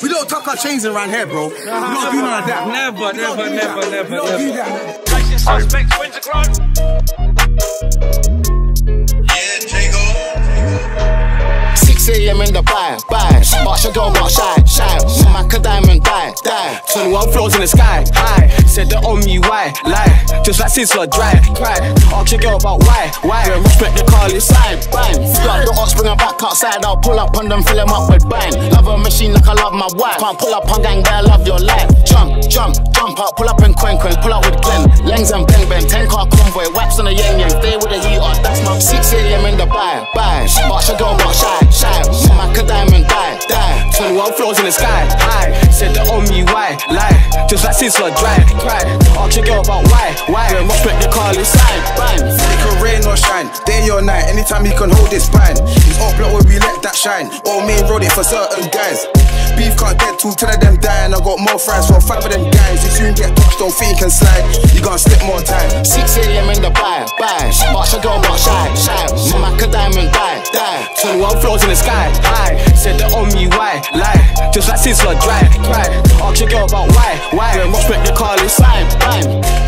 We don't tuck our chains around here, bro. We don't do none of that. Never, We don't never, never, never, We don't do never. that. Tracing suspects, Wintergrown. Yeah, Jago. 6 a.m. in Dubai, buy. March a girl, march shy, shy. Mac a diamond, die, die. 21 floors in the sky, high. Said the on me, why, lie. Just like Sizzla, dry, cry. Ask your girl about why, why. Yeah, respect the call inside. Bang, got the ox, bring back outside. I'll pull up on them, fill them up with bang. Love a machine like I love my wife. Can't pull up on gang, I love your life. Jump, jump, jump out, pull up in Quen Quen, pull up with Glen. Lengs and bang bang, 10 car convoy, waps on the yang yang. Stay with the heat on, that's my 6 a.m. in Dubai, buy. March a girl, die. 21 floors in the sky, high. Said the on me, why, lie. Just like Sizzla, dry, cry. Ask your girl about why, why. Yeah, respect the call inside. Bang, It can rain or shine, day or night, anytime he can hold his spine. He's up block where we let that shine. All main road it for certain guys. Beef can't get two, ten of them dying. I got more fries for five of them guys. If you soon get touched, don't think can slide. You gonna slip more time. 6 a.m. in Dubai, buy. March a girl, march die, die. 21 floors in the sky, high. Said that on me, why, lie? Just like Sizzla, dry, cry. Ask your girl about why, why? When Ross wrecked the car, it's time.